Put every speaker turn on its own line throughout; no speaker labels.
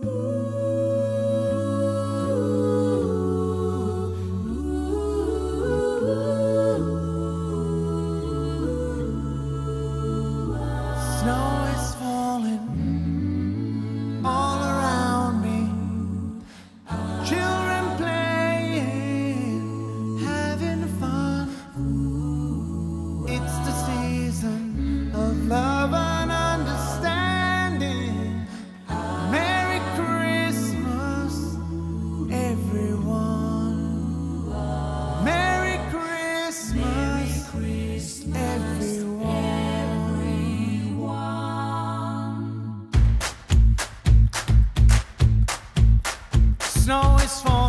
Snow Snow is falling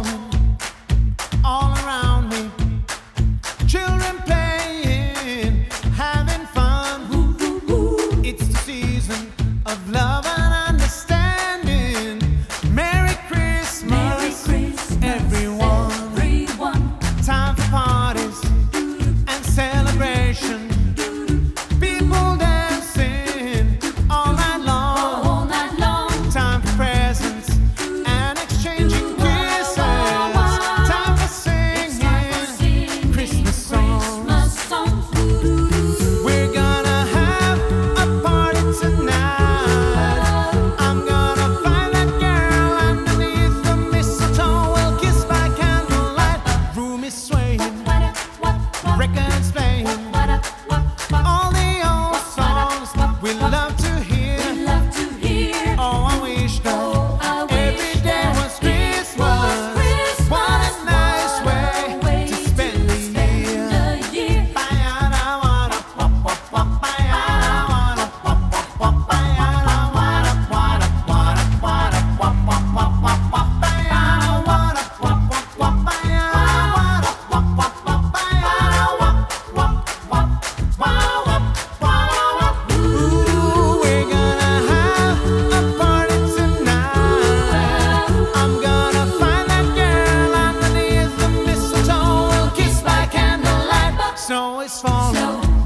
Snow